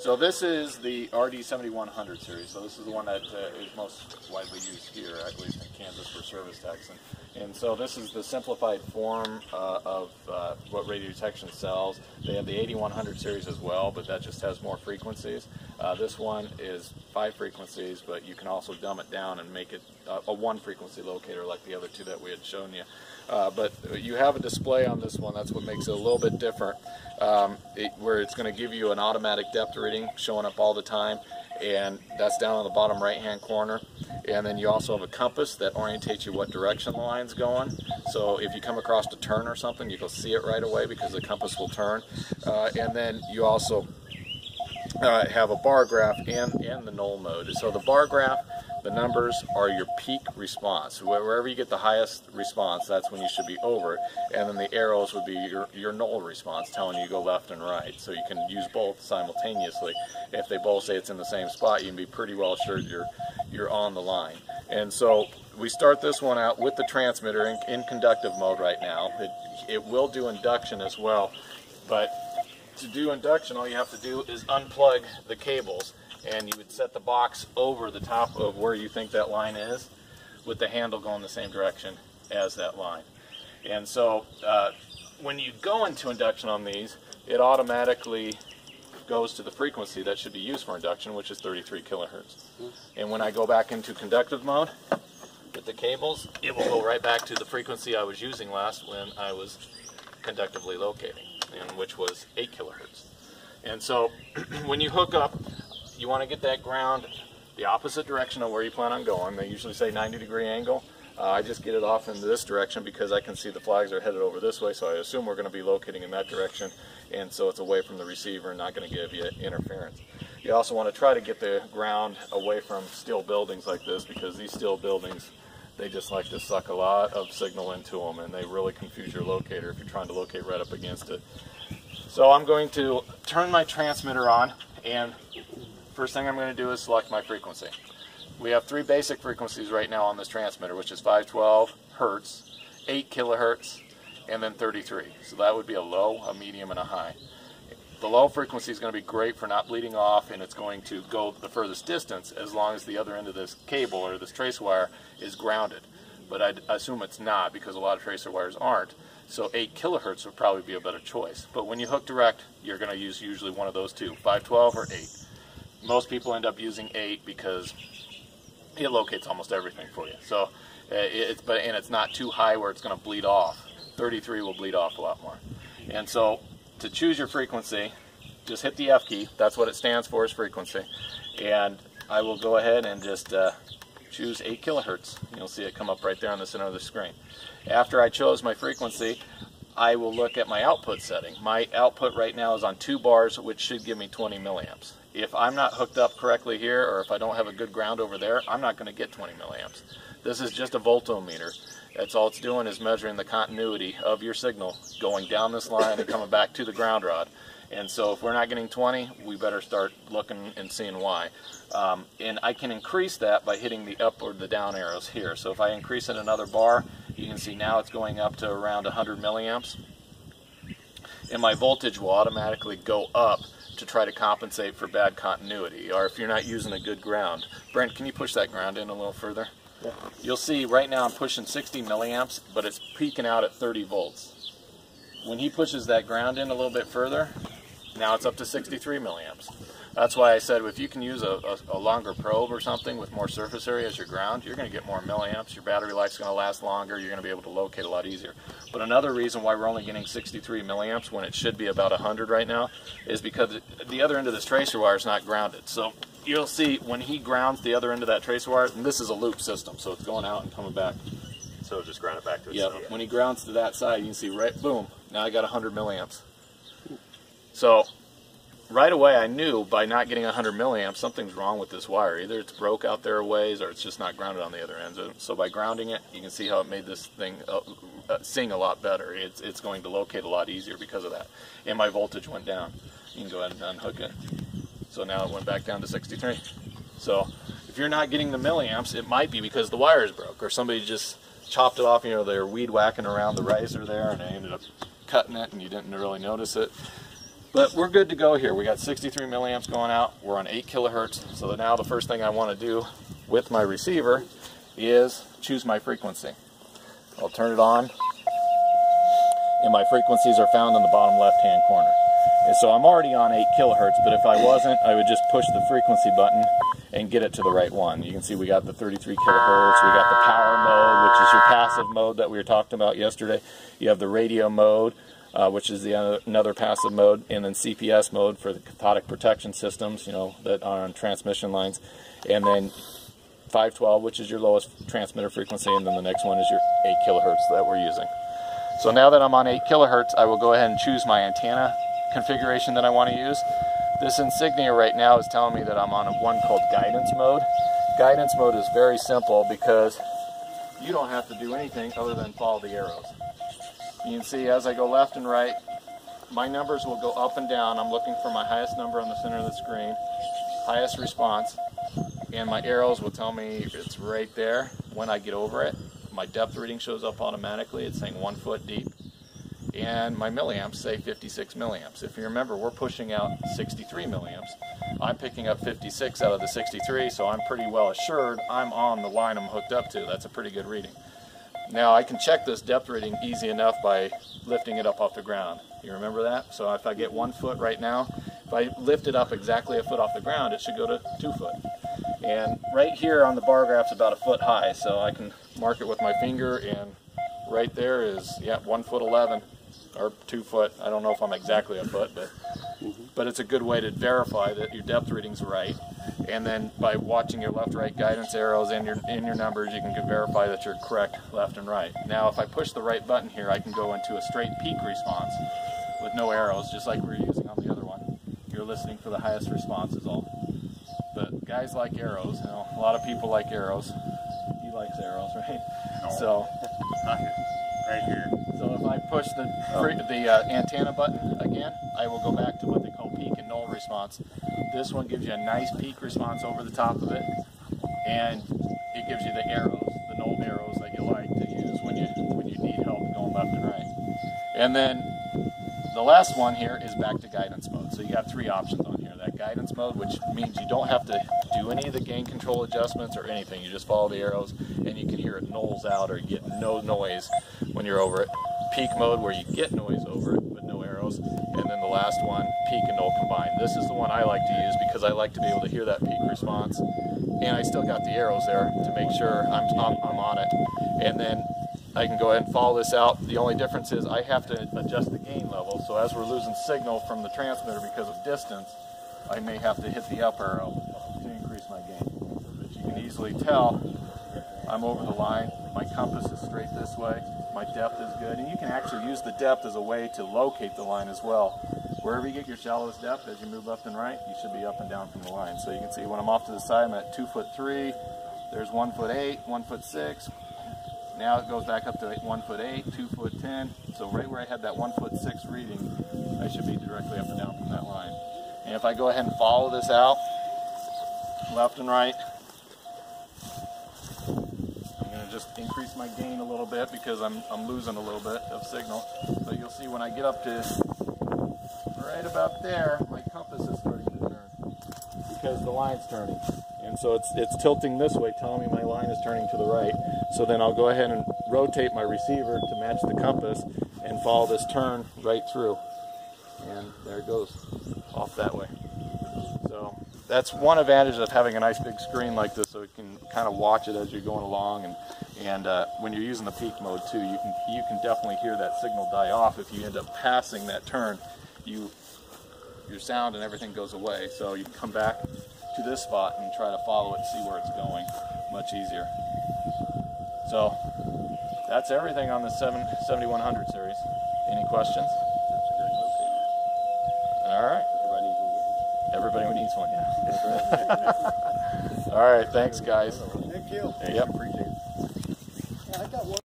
So this is the RD7100 series. So this is the one that uh, is most widely used here, at least in Kansas for service techs. And, and so this is the simplified form uh, of uh, what Radiodetection sells. They have the 8100 series as well, but that just has more frequencies. Uh, this one is five frequencies, but you can also dumb it down and make it a one frequency locator like the other two that we had shown you. Uh, but you have a display on this one, that's what makes it a little bit different, um, it, where it's going to give you an automatic depth reading showing up all the time, and that's down on the bottom right hand corner. And then you also have a compass that orientates you what direction the line's going. So if you come across a turn or something, you can see it right away because the compass will turn. Uh, and then you also uh, have a bar graph and, and the null mode. So the bar graph the numbers are your peak response. Wherever you get the highest response, that's when you should be over. And then the arrows would be your, your null response, telling you to go left and right. So you can use both simultaneously. If they both say it's in the same spot, you can be pretty well sure you're, you're on the line. And so we start this one out with the transmitter in, in conductive mode right now. It, it will do induction as well, but to do induction, all you have to do is unplug the cables and you would set the box over the top of where you think that line is with the handle going the same direction as that line. And so uh, when you go into induction on these, it automatically goes to the frequency that should be used for induction, which is 33 kilohertz. And when I go back into conductive mode with the cables, it will go right back to the frequency I was using last when I was conductively locating, and which was 8 kilohertz. And so when you hook up you want to get that ground the opposite direction of where you plan on going. They usually say 90 degree angle. Uh, I just get it off in this direction because I can see the flags are headed over this way, so I assume we're going to be locating in that direction, and so it's away from the receiver and not going to give you interference. You also want to try to get the ground away from steel buildings like this because these steel buildings, they just like to suck a lot of signal into them, and they really confuse your locator if you're trying to locate right up against it. So I'm going to turn my transmitter on, and first thing I'm going to do is select my frequency. We have three basic frequencies right now on this transmitter, which is 512 hertz, 8 kilohertz, and then 33. So that would be a low, a medium, and a high. The low frequency is going to be great for not bleeding off, and it's going to go the furthest distance as long as the other end of this cable or this trace wire is grounded. But I assume it's not because a lot of tracer wires aren't. So 8 kilohertz would probably be a better choice. But when you hook direct, you're going to use usually one of those two, 512 or 8 most people end up using eight because it locates almost everything for you. So uh, it's but and it's not too high where it's going to bleed off. 33 will bleed off a lot more. And so to choose your frequency, just hit the F key. That's what it stands for is frequency. And I will go ahead and just uh, choose 8 kilohertz. You'll see it come up right there on the center of the screen. After I chose my frequency, I will look at my output setting. My output right now is on 2 bars, which should give me 20 milliamps if I'm not hooked up correctly here or if I don't have a good ground over there, I'm not going to get 20 milliamps. This is just a voltometer. That's all it's doing is measuring the continuity of your signal going down this line and coming back to the ground rod. And so if we're not getting 20, we better start looking and seeing why. Um, and I can increase that by hitting the up or the down arrows here. So if I increase it another bar, you can see now it's going up to around 100 milliamps. And my voltage will automatically go up to try to compensate for bad continuity or if you're not using a good ground. Brent, can you push that ground in a little further? You'll see right now I'm pushing 60 milliamps, but it's peaking out at 30 volts. When he pushes that ground in a little bit further, now it's up to 63 milliamps. That's why I said if you can use a, a, a, longer probe or something with more surface area as your ground, you're going to get more milliamps. Your battery life's going to last longer. You're going to be able to locate a lot easier. But another reason why we're only getting 63 milliamps when it should be about 100 right now is because the other end of this tracer wire is not grounded. So you'll see when he grounds the other end of that trace wire, and this is a loop system, so it's going out and coming back. So just ground it back to itself. Yeah, when he grounds to that side, you can see right, boom, now I got 100 milliamps. So right away I knew by not getting 100 milliamps something's wrong with this wire. Either it's broke out there a ways or it's just not grounded on the other end. So by grounding it, you can see how it made this thing uh, uh, sing a lot better. It's, it's going to locate a lot easier because of that. And my voltage went down. You can go ahead and unhook it. So now it went back down to 63. So if you're not getting the milliamps, it might be because the wire is broke or somebody just chopped it off. You know, they're weed whacking around the riser there and they ended up cutting it and you didn't really notice it. But we're good to go here. We got 63 milliamps going out. We're on 8 kilohertz. So now the first thing I want to do with my receiver is choose my frequency. I'll turn it on. And my frequencies are found in the bottom left-hand corner. And so I'm already on 8 kilohertz, but if I wasn't, I would just push the frequency button and get it to the right one. You can see we got the 33 kilohertz, we got the power mode, which is your passive mode that we were talking about yesterday. You have the radio mode, uh, which is the other, another passive mode, and then CPS mode for the cathodic protection systems, you know, that are on transmission lines, and then 512, which is your lowest transmitter frequency, and then the next one is your 8 kilohertz that we're using. So now that I'm on 8 kilohertz, I will go ahead and choose my antenna configuration that I want to use. This insignia right now is telling me that I'm on a one called guidance mode. Guidance mode is very simple because you don't have to do anything other than follow the arrows. You can see as I go left and right, my numbers will go up and down. I'm looking for my highest number on the center of the screen, highest response, and my arrows will tell me it's right there. When I get over it, my depth reading shows up automatically. It's saying one foot deep and my milliamps say 56 milliamps. If you remember, we're pushing out 63 milliamps. I'm picking up 56 out of the 63, so I'm pretty well assured I'm on the line I'm hooked up to. That's a pretty good reading. Now I can check this depth reading easy enough by lifting it up off the ground. You remember that? So if I get one foot right now, if I lift it up exactly a foot off the ground, it should go to two foot. And right here on the bar graph's about a foot high, so I can mark it with my finger and right there is, yeah, one foot 11 or two foot. I don't know if I'm exactly a foot, but mm-hmm. but it's a good way to verify that your depth reading's right. And then by watching your left-right guidance arrows in your in your numbers, you can verify that you're correct left and right. Now, if I push the right button here, I can go into a straight peak response with no arrows, just like we are using on the other one. You're listening for the highest response is all. But guys like arrows. You know, a lot of people like arrows. He likes arrows, right? No. So right here. So if I push the the uh, antenna button again, I will go back to what they call peak and null response. This one gives you a nice peak response over the top of it, and it gives you the arrows, the null arrows that you like to use when you when you need help going left and right. And then the last one here is back to guidance mode. So you got three options on here. That guidance mode, which means you don't have to do any of the gain control adjustments or anything. You just follow the arrows and you can hear it nulls out or you get no noise when you're over it. Peak mode where you get noise over it but no arrows. And then the last one, peak and null combined. This is the one I like to use because I like to be able to hear that peak response. And I still got the arrows there to make sure I'm, I'm, I'm on it. And then I can go ahead and follow this out. The only difference is I have to adjust the gain level. So as we're losing signal from the transmitter because of distance, I may have to hit the up arrow to increase my gain. But you can easily tell I'm over the line. My compass is straight this way. My depth is good. And you can actually use the depth as a way to locate the line as well. Wherever you get your shallowest depth, as you move left and right, you should be up and down from the line. So you can see when I'm off to the side, I'm at two foot three. There's one foot eight, one foot six. Now it goes back up to one foot eight, two foot ten. So right where I had that one foot six reading, I should be directly up and down from that line. And if I go ahead and follow this out, left and right, I'm to just increase my gain a little bit because I'm, I'm losing a little bit of signal. So you'll see when I get up to right about there, my compass is starting to turn because the line's turning. And so it's, it's tilting this way, telling me my line is turning to the right. So then I'll go ahead and rotate my receiver to match the compass and follow this turn right through. And there it goes, off that way. So that's one advantage of having a nice big screen like this so you can kind of watch it as you're going along and and uh, when you're using the peak mode too you can you can definitely hear that signal die off. If you end up passing that turn you your sound and everything goes away. So you can come back to this spot and try to follow it and see where it's going much easier. So that's everything on the 7 7100 series. Any questions? All right everybody needs one yeah all right thanks guys Thank you. yep I got one.